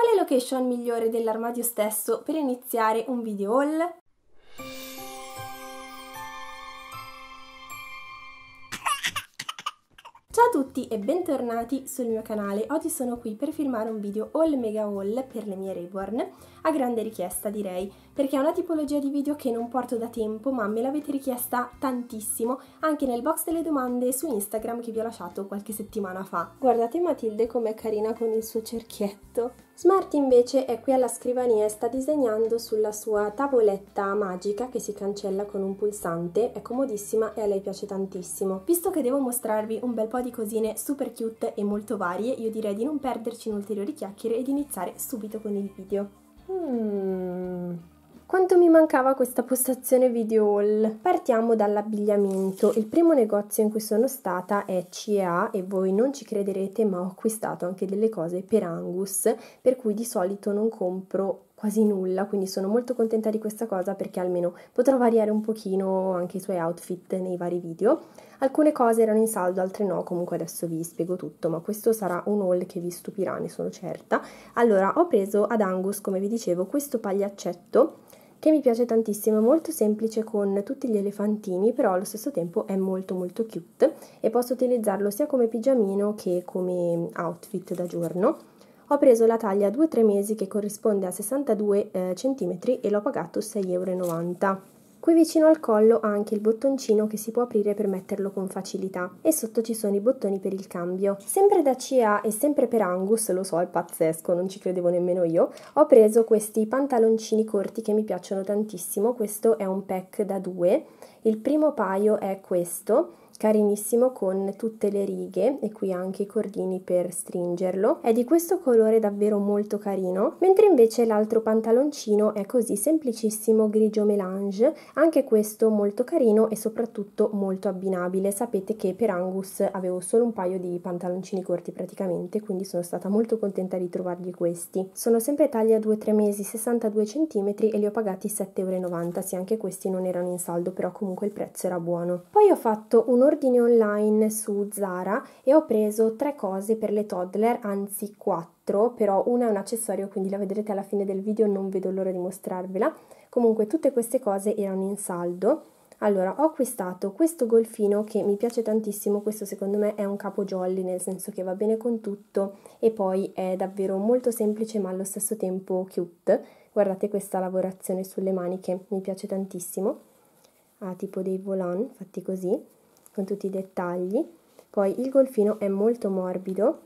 Quale location migliore dell'armadio stesso per iniziare un video haul? Ciao a tutti e bentornati sul mio canale, oggi sono qui per filmare un video haul mega haul per le mie reborn, a grande richiesta direi, perché è una tipologia di video che non porto da tempo ma me l'avete richiesta tantissimo anche nel box delle domande su Instagram che vi ho lasciato qualche settimana fa. Guardate Matilde com'è carina con il suo cerchietto! Smart invece è qui alla scrivania e sta disegnando sulla sua tavoletta magica che si cancella con un pulsante, è comodissima e a lei piace tantissimo. Visto che devo mostrarvi un bel po' di cosine super cute e molto varie, io direi di non perderci in ulteriori chiacchiere e di iniziare subito con il video. Hmm... Quanto mi mancava questa postazione video haul? Partiamo dall'abbigliamento. Il primo negozio in cui sono stata è CEA e voi non ci crederete ma ho acquistato anche delle cose per Angus, per cui di solito non compro quasi nulla, quindi sono molto contenta di questa cosa perché almeno potrò variare un pochino anche i suoi outfit nei vari video. Alcune cose erano in saldo, altre no, comunque adesso vi spiego tutto, ma questo sarà un haul che vi stupirà, ne sono certa. Allora, ho preso ad Angus, come vi dicevo, questo pagliaccetto che mi piace tantissimo, è molto semplice con tutti gli elefantini, però allo stesso tempo è molto molto cute e posso utilizzarlo sia come pigiamino che come outfit da giorno. Ho preso la taglia 2-3 mesi che corrisponde a 62 eh, cm e l'ho pagato 6,90 euro. Qui vicino al collo ha anche il bottoncino che si può aprire per metterlo con facilità. E sotto ci sono i bottoni per il cambio. Sempre da CA e sempre per Angus, lo so è pazzesco, non ci credevo nemmeno io, ho preso questi pantaloncini corti che mi piacciono tantissimo, questo è un pack da due, il primo paio è questo carinissimo con tutte le righe e qui anche i cordini per stringerlo. È di questo colore davvero molto carino mentre invece l'altro pantaloncino è così semplicissimo grigio melange anche questo molto carino e soprattutto molto abbinabile. Sapete che per Angus avevo solo un paio di pantaloncini corti praticamente quindi sono stata molto contenta di trovargli questi. Sono sempre taglia 2-3 mesi 62 cm e li ho pagati 7,90 euro sì anche questi non erano in saldo però comunque il prezzo era buono. Poi ho fatto un ordine online su Zara e ho preso tre cose per le toddler, anzi quattro, però una è un accessorio, quindi la vedrete alla fine del video, non vedo l'ora di mostrarvela. Comunque tutte queste cose erano in saldo. Allora, ho acquistato questo golfino che mi piace tantissimo, questo secondo me è un capo jolly, nel senso che va bene con tutto e poi è davvero molto semplice ma allo stesso tempo cute. Guardate questa lavorazione sulle maniche, mi piace tantissimo. Ha tipo dei volant fatti così con tutti i dettagli. Poi il golfino è molto morbido,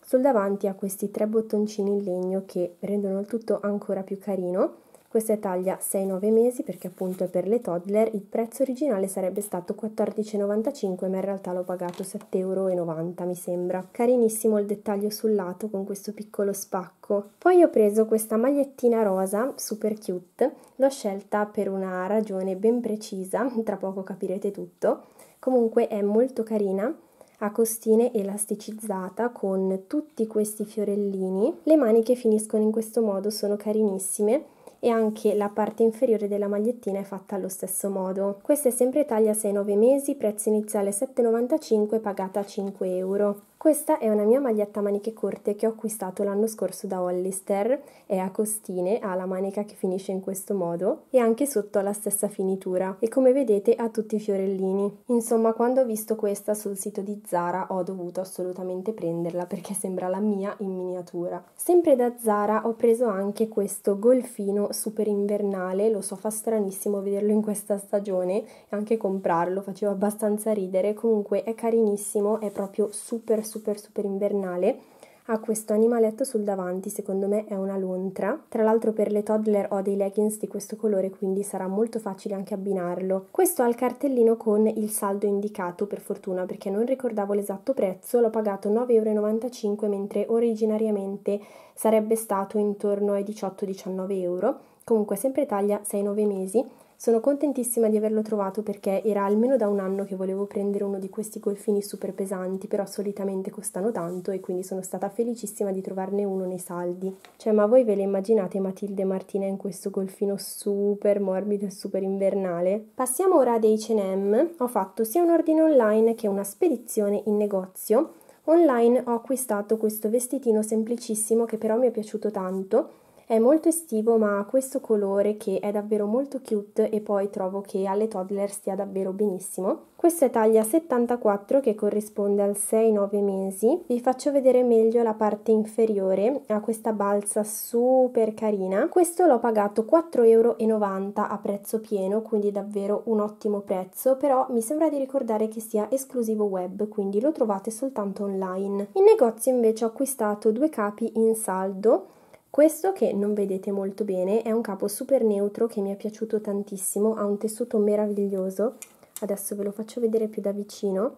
sul davanti ha questi tre bottoncini in legno che rendono il tutto ancora più carino questa è taglia 6-9 mesi perché appunto è per le toddler, il prezzo originale sarebbe stato 14,95 ma in realtà l'ho pagato 7,90 euro mi sembra. Carinissimo il dettaglio sul lato con questo piccolo spacco. Poi ho preso questa magliettina rosa, super cute, l'ho scelta per una ragione ben precisa, tra poco capirete tutto. Comunque è molto carina, a costine elasticizzata con tutti questi fiorellini. Le maniche finiscono in questo modo, sono carinissime e anche la parte inferiore della magliettina è fatta allo stesso modo. Questa è sempre taglia 6-9 mesi, prezzo iniziale 7,95, pagata 5 euro. Questa è una mia maglietta a maniche corte che ho acquistato l'anno scorso da Hollister, è a costine, ha la manica che finisce in questo modo e anche sotto ha la stessa finitura e come vedete ha tutti i fiorellini. Insomma, quando ho visto questa sul sito di Zara ho dovuto assolutamente prenderla perché sembra la mia in miniatura. Sempre da Zara ho preso anche questo golfino super invernale, lo so fa stranissimo vederlo in questa stagione e anche comprarlo faceva abbastanza ridere, comunque è carinissimo, è proprio super super super invernale ha questo animaletto sul davanti, secondo me è una lontra. Tra l'altro per le toddler ho dei leggings di questo colore, quindi sarà molto facile anche abbinarlo. Questo ha il cartellino con il saldo indicato, per fortuna, perché non ricordavo l'esatto prezzo, l'ho pagato 9,95 euro, mentre originariamente sarebbe stato intorno ai 18-19 euro. Comunque sempre taglia 6-9 mesi sono contentissima di averlo trovato perché era almeno da un anno che volevo prendere uno di questi golfini super pesanti, però solitamente costano tanto e quindi sono stata felicissima di trovarne uno nei saldi. Cioè, ma voi ve le immaginate Matilde e Martina in questo golfino super morbido e super invernale? Passiamo ora ad H&M. Ho fatto sia un ordine online che una spedizione in negozio Online ho acquistato questo vestitino semplicissimo che però mi è piaciuto tanto è molto estivo ma ha questo colore che è davvero molto cute e poi trovo che alle toddler stia davvero benissimo. Questo è taglia 74 che corrisponde al 6-9 mesi. Vi faccio vedere meglio la parte inferiore, ha questa balza super carina. Questo l'ho pagato 4,90 euro a prezzo pieno, quindi davvero un ottimo prezzo, però mi sembra di ricordare che sia esclusivo web, quindi lo trovate soltanto online. In negozio invece ho acquistato due capi in saldo questo che non vedete molto bene è un capo super neutro che mi è piaciuto tantissimo, ha un tessuto meraviglioso, adesso ve lo faccio vedere più da vicino,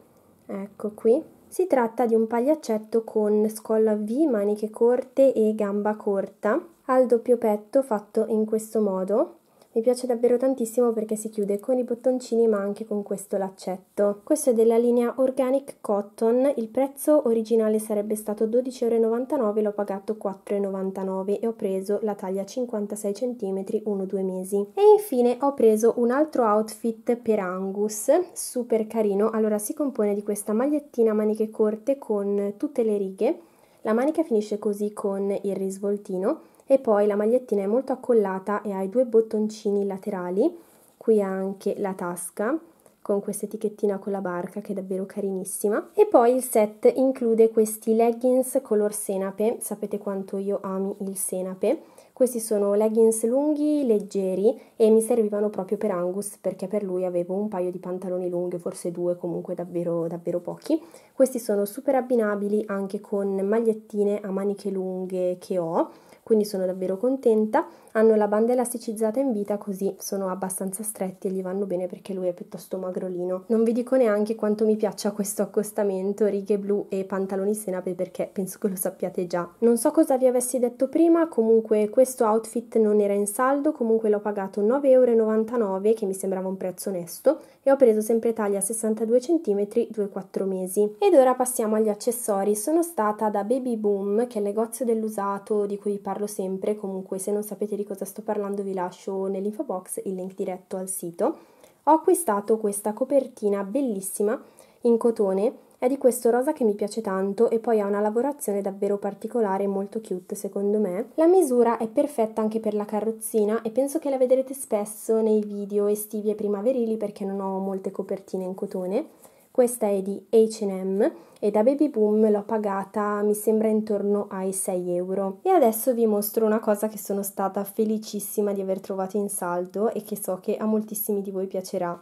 ecco qui. Si tratta di un pagliaccetto con scolla V, maniche corte e gamba corta, al doppio petto fatto in questo modo, mi piace davvero tantissimo perché si chiude con i bottoncini ma anche con questo laccetto. Questo è della linea Organic Cotton, il prezzo originale sarebbe stato 12,99€, l'ho pagato 4,99€ e ho preso la taglia 56 cm 1-2 mesi. E infine ho preso un altro outfit per Angus, super carino, allora si compone di questa magliettina maniche corte con tutte le righe, la manica finisce così con il risvoltino e poi la magliettina è molto accollata e ha i due bottoncini laterali, qui ha anche la tasca con questa etichettina con la barca che è davvero carinissima. E poi il set include questi leggings color senape, sapete quanto io ami il senape. Questi sono leggings lunghi, leggeri e mi servivano proprio per Angus perché per lui avevo un paio di pantaloni lunghi, forse due, comunque davvero, davvero pochi. Questi sono super abbinabili anche con magliettine a maniche lunghe che ho quindi sono davvero contenta. Hanno la banda elasticizzata in vita così sono abbastanza stretti e gli vanno bene perché lui è piuttosto magrolino. Non vi dico neanche quanto mi piaccia questo accostamento, righe blu e pantaloni senape perché penso che lo sappiate già. Non so cosa vi avessi detto prima, comunque questo outfit non era in saldo, comunque l'ho pagato 9,99€ che mi sembrava un prezzo onesto e ho preso sempre taglia 62 cm 2-4 mesi. Ed ora passiamo agli accessori. Sono stata da Baby Boom, che è il negozio dell'usato di cui parlo sempre, comunque se non sapete di cosa sto parlando vi lascio nell'info box il link diretto al sito. Ho acquistato questa copertina bellissima in cotone è di questo rosa che mi piace tanto e poi ha una lavorazione davvero particolare e molto cute secondo me. La misura è perfetta anche per la carrozzina e penso che la vedrete spesso nei video estivi e primaverili perché non ho molte copertine in cotone. Questa è di H&M e da Baby Boom l'ho pagata mi sembra intorno ai 6 euro. E adesso vi mostro una cosa che sono stata felicissima di aver trovato in saldo e che so che a moltissimi di voi piacerà.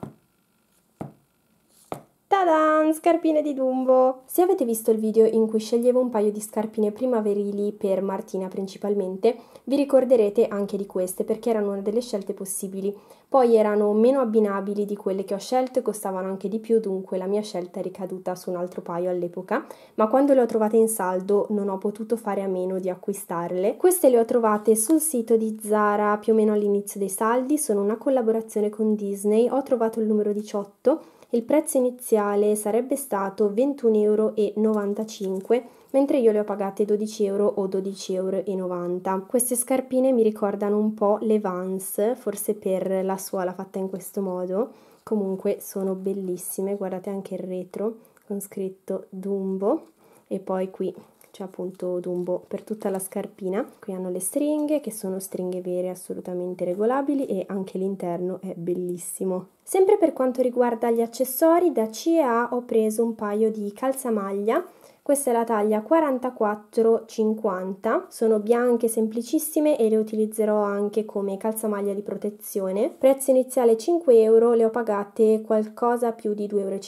Tadan! Scarpine di Dumbo! Se avete visto il video in cui sceglievo un paio di scarpine primaverili per Martina principalmente, vi ricorderete anche di queste perché erano una delle scelte possibili. Poi erano meno abbinabili di quelle che ho scelto e costavano anche di più, dunque la mia scelta è ricaduta su un altro paio all'epoca, ma quando le ho trovate in saldo non ho potuto fare a meno di acquistarle. Queste le ho trovate sul sito di Zara più o meno all'inizio dei saldi, sono una collaborazione con Disney, ho trovato il numero 18 il prezzo iniziale sarebbe stato 21,95 euro, mentre io le ho pagate 12 euro o 12,90 euro. Queste scarpine mi ricordano un po' le Vans, forse per la suola fatta in questo modo. Comunque sono bellissime, guardate anche il retro con scritto Dumbo e poi qui c'è appunto Dumbo per tutta la scarpina. Qui hanno le stringhe che sono stringhe vere assolutamente regolabili e anche l'interno è bellissimo. Sempre per quanto riguarda gli accessori, da CEA ho preso un paio di calzamaglia questa è la taglia 44-50, sono bianche semplicissime e le utilizzerò anche come calzamaglia di protezione. Prezzo iniziale 5 euro, le ho pagate qualcosa più di 2,50 euro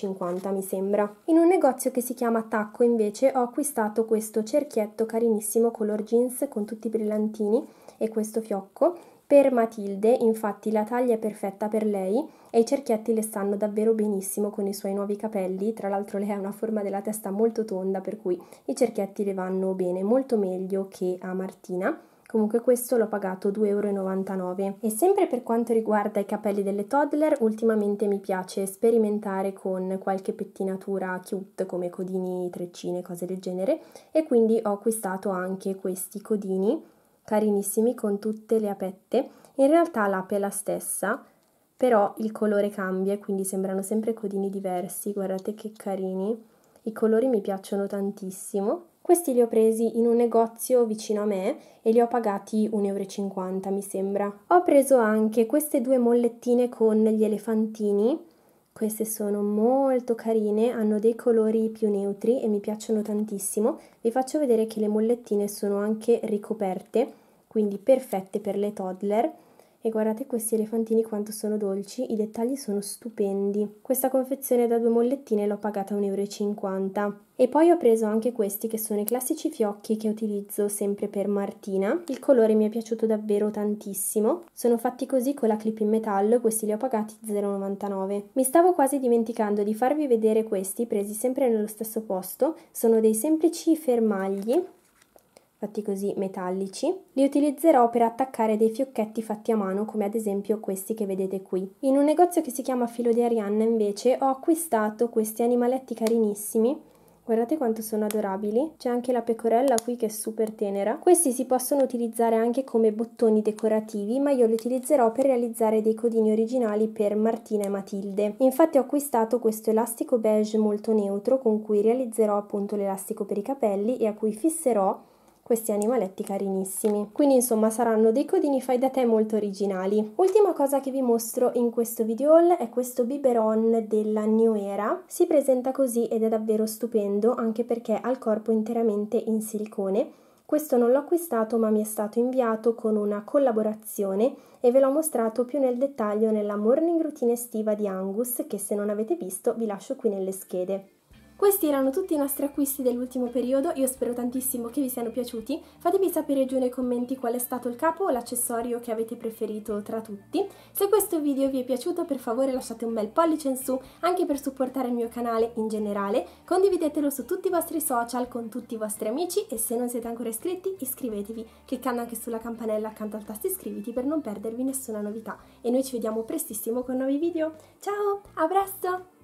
mi sembra. In un negozio che si chiama Tacco invece ho acquistato questo cerchietto carinissimo color jeans con tutti i brillantini e questo fiocco per Matilde, infatti, la taglia è perfetta per lei e i cerchietti le stanno davvero benissimo con i suoi nuovi capelli. Tra l'altro, lei ha una forma della testa molto tonda, per cui i cerchietti le vanno bene, molto meglio che a Martina. Comunque questo l'ho pagato 2,99 euro. E sempre per quanto riguarda i capelli delle toddler, ultimamente mi piace sperimentare con qualche pettinatura cute come codini, treccine, cose del genere e quindi ho acquistato anche questi codini carinissimi con tutte le apette. In realtà l'ape è la stessa, però il colore cambia, quindi sembrano sempre codini diversi. Guardate che carini. i colori mi piacciono tantissimo. Questi li ho presi in un negozio vicino a me e li ho pagati 1,50 euro mi sembra. Ho preso anche queste due mollettine con gli elefantini. Queste sono molto carine, hanno dei colori più neutri e mi piacciono tantissimo. Vi faccio vedere che le mollettine sono anche ricoperte, quindi perfette per le toddler e guardate questi elefantini quanto sono dolci, i dettagli sono stupendi. Questa confezione da due mollettine l'ho pagata 1,50 euro. E poi ho preso anche questi che sono i classici fiocchi che utilizzo sempre per Martina. Il colore mi è piaciuto davvero tantissimo. Sono fatti così con la clip in metallo e questi li ho pagati 0,99. Mi stavo quasi dimenticando di farvi vedere questi presi sempre nello stesso posto. Sono dei semplici fermagli fatti così metallici, li utilizzerò per attaccare dei fiocchetti fatti a mano come ad esempio questi che vedete qui. In un negozio che si chiama Filo di Arianna invece ho acquistato questi animaletti carinissimi Guardate quanto sono adorabili. C'è anche la pecorella qui che è super tenera. Questi si possono utilizzare anche come bottoni decorativi, ma io li utilizzerò per realizzare dei codini originali per Martina e Matilde. Infatti ho acquistato questo elastico beige molto neutro con cui realizzerò appunto l'elastico per i capelli e a cui fisserò questi animaletti carinissimi. Quindi insomma saranno dei codini fai da te molto originali. Ultima cosa che vi mostro in questo video è questo biberon della New Era. Si presenta così ed è davvero stupendo anche perché ha il corpo interamente in silicone. Questo non l'ho acquistato ma mi è stato inviato con una collaborazione e ve l'ho mostrato più nel dettaglio nella morning routine estiva di Angus che se non avete visto vi lascio qui nelle schede. Questi erano tutti i nostri acquisti dell'ultimo periodo, io spero tantissimo che vi siano piaciuti. Fatemi sapere giù nei commenti qual è stato il capo o l'accessorio che avete preferito tra tutti. Se questo video vi è piaciuto per favore lasciate un bel pollice in su anche per supportare il mio canale in generale, condividetelo su tutti i vostri social con tutti i vostri amici e se non siete ancora iscritti iscrivetevi cliccando anche sulla campanella accanto al tasto iscriviti per non perdervi nessuna novità e noi ci vediamo prestissimo con nuovi video. Ciao, a presto!